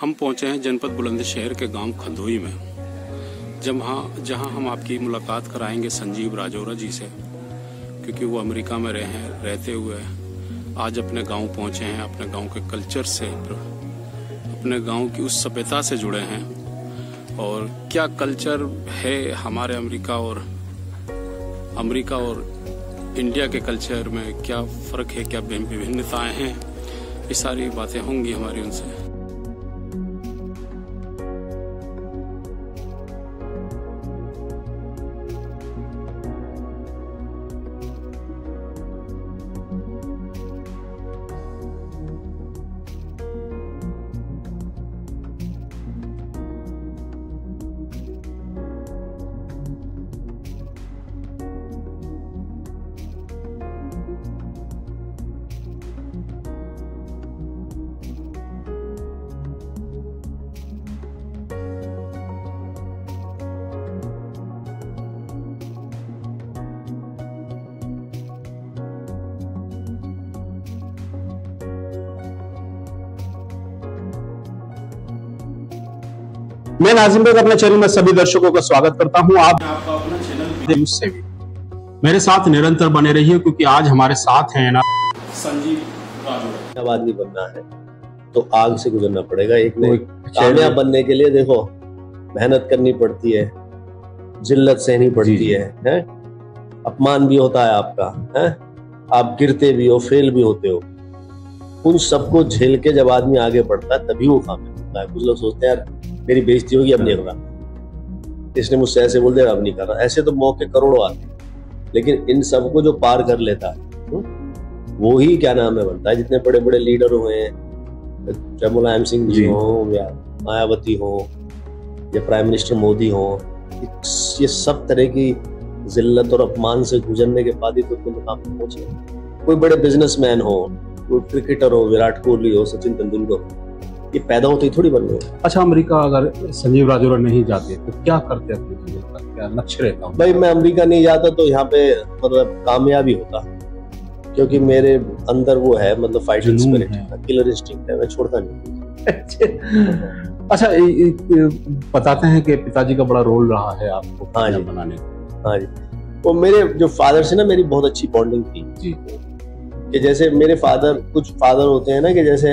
हम पहुँचे हैं जनपद बुलंदशहर के गाँव खंदोई में जहाँ जहाँ हम आपकी मुलाकात कराएँगे संजीव राजौरा जी से, क्योंकि वो अमेरिका में रहे हैं, रहते हुए आज अपने गाँव पहुँचे हैं, अपने गाँव के कल्चर से, अपने गाँव की उस सभ्यता से जुड़े हैं। और क्या कल्चर है हमारे अमेरिका और अमेरिका और इंडिया के कल्चर में क्या फ़र्क है, क्या विभिन्नताएँ हैं? ये सारी बातें होंगी हमारी उनसे। मैं नाजिम बेग अपने चैनल में सभी दर्शकों का स्वागत करता हूँ। आप से भी। मेरे साथ निरंतर बने रहिए क्योंकि आज हमारे साथ हैं ना संजीव आदमी बनना है तो आग से गुजरना पड़ेगा। एक ने कामयाब बनने के लिए देखो मेहनत करनी पड़ती है जिल्लत सहनी पड़ती है, है? अपमान भी होता है आपका है? आप गिरते भी हो फेल भी होते हो। उन सबको झेल के जब आदमी आगे बढ़ता है तभी वो कामयाब होता है। कुछ लोग सोचते हैं यार मेरी बेइज्जती होगी अब नहीं होगा। इसने मुझसे ऐसे बोल दिया अब नहीं कर रहा। ऐसे तो मौके करोड़ों आते लेकिन इन सबको जो पार कर लेता है हम्म, वो ही क्या नाम है बनता है? जितने बड़े बड़े लीडर हुए हैं चाहे मुलायम सिंह जी हो या मायावती हो या प्राइम मिनिस्टर मोदी हो ये सब तरह की जिल्लत और अपमान से गुजरने के बाद ही तो तुम मुकाम पहुँचे। कोई बड़े बिजनेसमैन हो कोई क्रिकेटर हो विराट कोहली हो सचिन तेंदुलकर हो ये पैदा होते ही थोड़ी बन गए। अच्छा अमेरिका अगर संजीव राजौरा नहीं जाते तो क्या करते अपने जीवन का? क्या लक्ष्य रहता हूँ भाई मैं अमेरिका नहीं जाता तो यहाँ पे मतलब कामयाबी होता। क्योंकि मेरे अंदर वो है मतलब फाइटिंग स्पिरिट किलर इंस्टिंक्ट है मैं छोड़ता नहीं। अच्छा। बताते हैं कि पिताजी का बड़ा रोल रहा है आपको हाँ जी। बनाने हाँ जी। वो मेरे जो फादर से ना मेरी बहुत अच्छी बॉन्डिंग थी। जी। कि जैसे मेरे फादर कुछ फादर होते हैं ना कि जैसे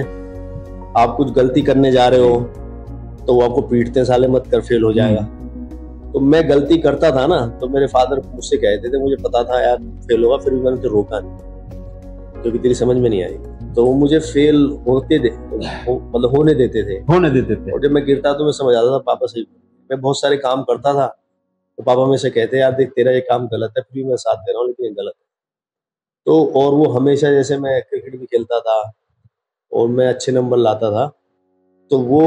आप कुछ गलती करने जा रहे हो तो वो आपको पीटते साले मत कर फेल हो जाएगा। तो मैं गलती करता था ना तो मेरे फादर मुझसे कहते थे मुझे पता था यार फेल होगा फिर भी मैंने तो रोका नहीं। क्योंकि तेरी समझ में नहीं आई। तो वो मुझे फेल होते दे हो, मतलब होने देते थे। होने देते थे। और जब मैं गिरता तो मैं समझ आता था पापा सही मैं बहुत सारे काम करता था। तो पापा में से कहते यार देख तेरा ये काम गलत है फिर भी मैं साथ दे रहा हूँ लेकिन ये गलत है। तो और वो हमेशा जैसे मैं क्रिकेट भी खेलता था और मैं अच्छे नंबर लाता था तो वो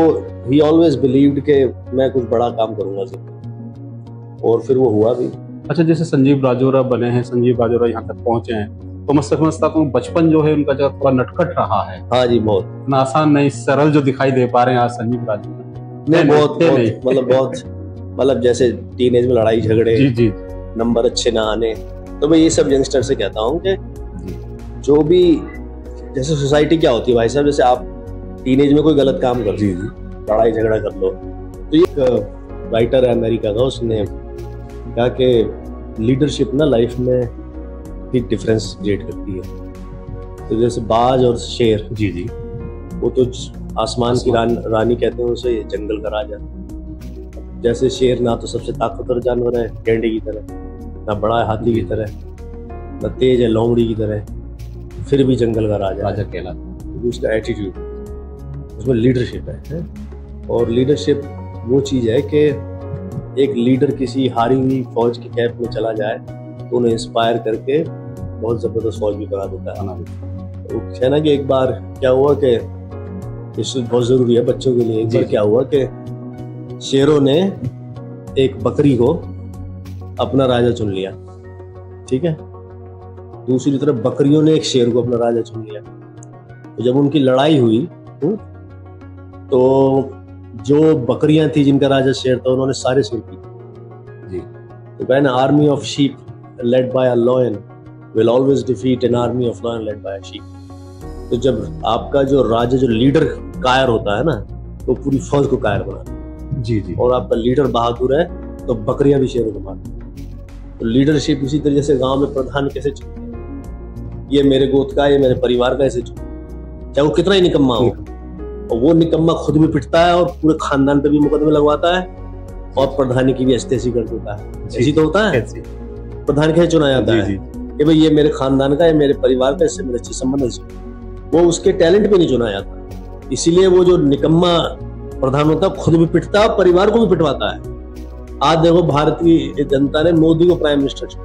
ही ऑलवेज बिलीव्ड के मैं कुछ बड़ा काम करूँगा ज़िंदगी और फिर वो हुआ भी। अच्छा जैसे संजीव राजौरा बने हैं संजीव राजौरा यहाँ तक पहुँचे हैं तो मैं समझता हूँ बचपन जो है उनका जगह थोड़ा नटखट रहा है। हाँ जी बहुत। इतना आसान नहीं सरल जो दिखाई दे पा रहे हैं आज संजीव राजौरा। नहीं बहुत मतलब बहुत मतलब जैसे टीनेज में लड़ाई झगड़े जी जी। नंबर अच्छे ना आने। तो मैं ये सब यंगस्टर से कहता हूँ कि जो भी जैसे सोसाइटी क्या होती है भाई साहब? जैसे आप टीनेज में कोई गलत काम कर जी लड़ाई झगड़ा कर लो तो एक राइटर है अमेरिका का उसने कहा कि लीडरशिप ना लाइफ में बिग डिफरेंस क्रिएट करती है। तो जैसे बाज और शेर जी जी। वो तो आसमान की रान, रानी कहते हैं उसे जंगल का राजा। जैसे शेर ना तो सबसे ताकतवर जानवर है गेंडे की तरह ना बड़ा है हाथी की तरह ना तेज है लोमड़ी की तरह। फिर भी जंगल का राजा राजा कहला उसका एटीट्यूड उसमें लीडरशिप है। और लीडरशिप वो चीज़ है कि एक लीडर किसी हारी हुई फौज के कैंप में चला जाए तो उन्हें इंस्पायर करके बहुत ज़बरदस्त फौज भी बना देता है। तो है। ना कि एक बार क्या हुआ कि ये बहुत ज़रूरी है बच्चों के लिए एक बार क्या हुआ कि शेरों ने एक बकरी को अपना राजा चुन लिया। ठीक है? दूसरी तरफ़ बकरियों ने एक शेर को अपना राजा चुन लिया। तो जब उनकी लड़ाई हुई तो जो बकरियाँ थी जिनका राजा शेर था उन्होंने सारे शेर की जी। तो when army of sheep led by a lion will always defeat an army of lion led by a sheep तो जब आपका जो राजा जो लीडर कायर होता है ना तो पूरी फौज को कायर बना जी जी। और आपका लीडर बहादुर है तो बकरियाँ भी शेरों को मारती तो लीडरशिप इसी तरीके से गाँव में प्रधान कैसे चुनते ये मेरे गोद का ये मेरे परिवार का ऐसे चाहे वो कितना ही निकम्मा हो। और वो निकम्मा खुद भी पिटता है और पूरे खानदान पे भी मुकदमे लगवाता है और प्रधानी की भी अस्तेसी कर देता है। ऐसी तो होता है। प्रधान कैसे चुना जाता है कि भाई ये मेरे खानदान का है मेरे परिवार का इससे मेरे अच्छे संबंध है। वो उसके टैलेंट पे नहीं चुना जाता इसीलिए वो जो निकम्मा प्रधान होता है खुद भी पिटता है परिवार को भी पिटवाता है। आज देखो भारत की जनता ने मोदी को प्राइम मिनिस्टर चुना।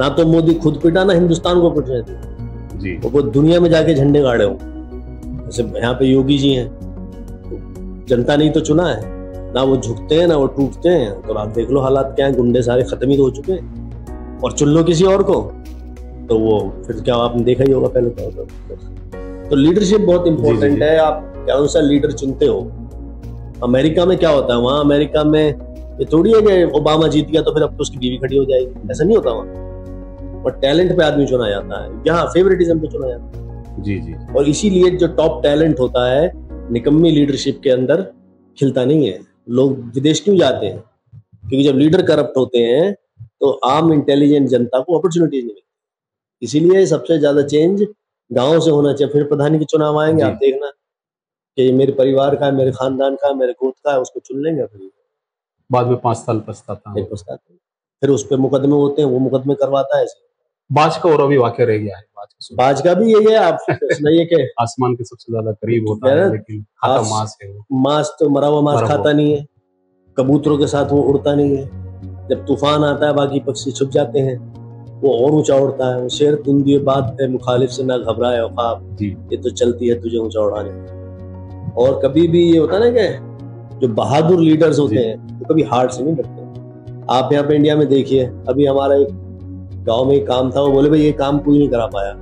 ना तो मोदी खुद पिटा ना हिंदुस्तान को पिट रहे थे। जी। वो दुनिया में जाके झंडे गाड़े हो। जैसे यहाँ पे योगी जी हैं। जनता ने तो चुना है। ना वो झुकते हैं ना वो टूटते हैं। तो आप देख लो हालात क्या है। गुंडे सारे खत्म ही तो हो चुके हैं। और चुन लो किसी और को। तो वो फिर क्या आपने देखा ही होगा पहले क्या होता तो लीडरशिप बहुत इंपॉर्टेंट है। आप क्या सा लीडर चुनते हो? अमेरिका में क्या होता है? वहाँ अमेरिका में ये थोड़ी है कि ओबामा जीत गया तो फिर अब तो उसकी बीवी खड़ी हो जाएगी। ऐसा नहीं होता वहाँ? और टैलेंट पे आदमी चुना जाता है। यहाँ फेवरेटिज्म पे चुना जाता है। जी जी। और इसीलिए जो टॉप टैलेंट होता है निकम्मी लीडरशिप के अंदर खिलता नहीं है। लोग विदेश क्यों जाते हैं? क्योंकि जब लीडर करप्ट होते हैं तो आम इंटेलिजेंट जनता को अपॉर्चुनिटीज़ नहीं मिलती। इसीलिए सबसे ज़्यादा चेंज गाँव से होना चाहिए। फिर प्रधानी के चुनाव आएँगे आप देखना कि ये मेरे परिवार का है मेरे खानदान का है मेरे गोद का है उसको चुन लेंगे फिर। बाद में पाँच साल पछताता हूँ। पछताते फिर उस पर मुकदमे होते हैं वो मुकदमे करवाता है ऐसे। बाज का और अभी वाक्य रह गया है बाज का बाज का भी यही है आप सुनाइए कि आसमान के सबसे ज़्यादा करीब होता है लेकिन खाता मांस है वो। मांस तो मरा हुआ मांस खाता नहीं है कबूतरों के साथ वो उड़ता नहीं है। जब तूफ़ान आता है बाकी पक्षी छुप जाते हैं वो और ऊँचा उड़ता है। वो शेर तुम दिए बात है मुखालिफ से ना घबराए औकाब ये तो चलती है तुझे ऊँचा उड़ाने। और कभी भी ये होता ना कि जो बहादुर लीडर्स होते हैं वो कभी हार्ड से नहीं डरते। आप यहाँ पे इंडिया में देखिए अभी हमारा एक गाँव में एक काम था वो बोले भाई ये काम कोई नहीं करा पाया।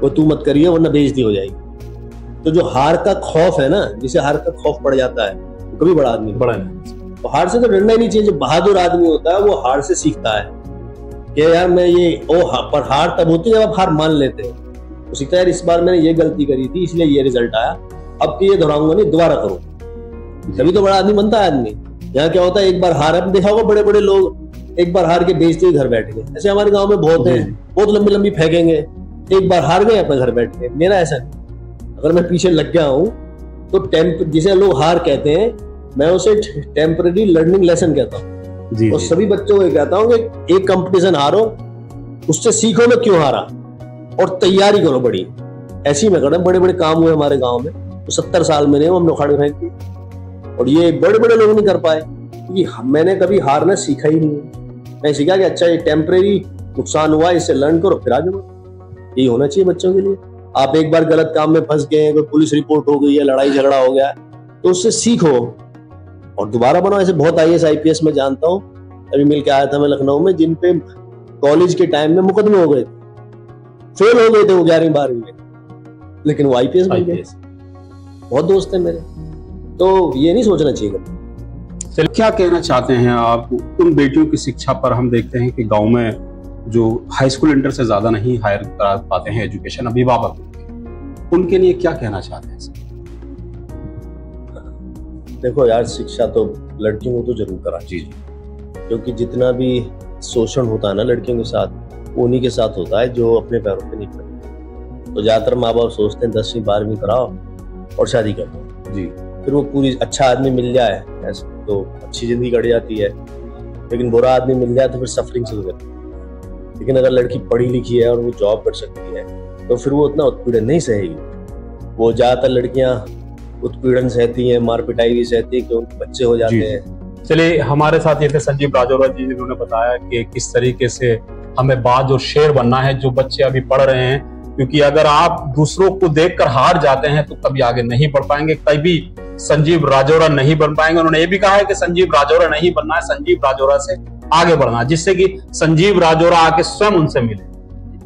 वो तू मत करिए वरना बेइज्जती हो जाएगी। तो जो हार का खौफ है ना जिसे हार का खौफ पड़ जाता है वो कभी बड़ा आदमी बड़ा है तो हार से तो डरना ही नहीं चाहिए जो बहादुर आदमी होता है वो हार से सीखता है। कि यार मैं ये ओ हा, पर हार तब होती है जब आप हार मान लेते हैं। तो सीखता यार इस बार मैंने ये गलती करी थी इसलिए ये रिज़ल्ट आया। अब कि ये दोहराऊँगा नहीं दोबारा करो तभी तो बड़ा आदमी बनता है आदमी। यहाँ क्या होता है एक बार हार अब देखा होगा बड़े बड़े लोग एक बार हार के बेचते ही घर बैठ गए। ऐसे हमारे गाँव में बहुत है। बहुत लंबी लंबी फेंकेंगे। एक बार हार गए अपने घर बैठ गए। मेरा ऐसा नहीं। अगर मैं पीछे लग गया हूँ तो टेम्प जिसे लोग हार कहते हैं मैं उसे टेम्पररी लर्निंग लेसन कहता हूँ। और सभी बच्चों को कहता हूँ कि एक कंपटीशन हारो उससे सीखो मैं क्यों हारा और तैयारी करो बड़ी। ऐसी में करें बड़े बड़े काम हुए हमारे गाँव में। तो सत्तर साल में नहीं हमने उखाड़े फेंक और ये बड़े बड़े लोग नहीं कर पाए। क्योंकि मैंने कभी हारना सीखा ही नहीं। मैं सीखा कि अच्छा ये टेम्परेरी नुकसान हुआ इससे लर्न करो फिर आगे बढ़ो। यही होना चाहिए बच्चों के लिए। आप एक बार गलत काम में फंस गए हैं कोई पुलिस रिपोर्ट हो गई है लड़ाई झगड़ा हो गया है तो उससे सीखो और दोबारा बनाओ। ऐसे बहुत I S I P S में जानता हूँ। अभी मिल के आया था मैं लखनऊ में जिन पे कॉलेज के टाइम में मुकदमे हो गए थे। फेल हो गए थे वो ग्यारहवीं बारहवीं में। लेकिन वो आईपीएस बन गए। बहुत दोस्त है मेरे। तो ये नहीं सोचना चाहिए। चलिए। क्या कहना चाहते हैं आप? उन बेटियों की शिक्षा पर हम देखते हैं कि गाँव में जो हाई स्कूल इंटर से ज़्यादा नहीं हायर करा पाते हैं एजुकेशन अभिभावक उनके। लिए क्या कहना चाहते हैं देखो यार शिक्षा तो लड़कियों को तो ज़रूर करा जी जी क्योंकि जितना भी शोषण होता है ना लड़कियों के साथ उन्हीं के साथ होता है जो अपने पैरों पे नहीं खड़े तो ज़्यादातर माँ बाप सोचते हैं दसवीं बारहवीं कराओ और शादी कर दो। जी। फिर वो पूरी अच्छा आदमी मिल जाए ऐसे। तो अच्छी ज़िंदगी कट जाती है। लेकिन बुरा आदमी मिल जाए तो फिर सफरिंग से गुजरती है लेकिन अगर लड़की पढ़ी लिखी है और वो जॉब कर सकती है तो फिर वो उतना उत्पीड़न नहीं सहेगी। वो ज़्यादातर लड़कियाँ उत्पीड़न सहती हैं मार पिटाई भी सहती है कि उनके बच्चे हो जाते हैं। चलिए हमारे साथ ये थे संजीव राजौरा जी जिन्होंने बताया कि किस तरीके से हमें बाज और शेर बनना है जो बच्चे अभी पढ़ रहे हैं। क्योंकि अगर आप दूसरों को देखकर हार जाते हैं तो कभी आगे नहीं बढ़ पाएँगे। कभी संजीव राजौरा नहीं बन पाएँगे। उन्होंने ये भी कहा है कि संजीव राजौरा नहीं बनना है, संजीव राजौरा से आगे बढ़ना जिससे कि संजीव राजौरा आके स्वयं उनसे मिले।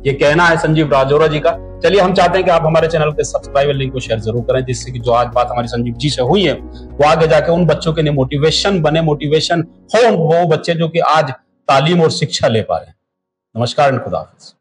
ये कहना है संजीव राजौरा जी का। चलिए, हम चाहते हैं कि आप हमारे चैनल के सब्सक्राइब लिंक को शेयर ज़रूर करें, जिससे कि जो आज बात हमारी संजीव जी से हुई है, वो आगे जाके उन बच्चों के लिए मोटिवेशन बने मोटिवेशन हो वो बच्चे जो कि आज तालीम और शिक्षा ले पा रहे हैं। नमस्कार एंड खुदा हाफिज।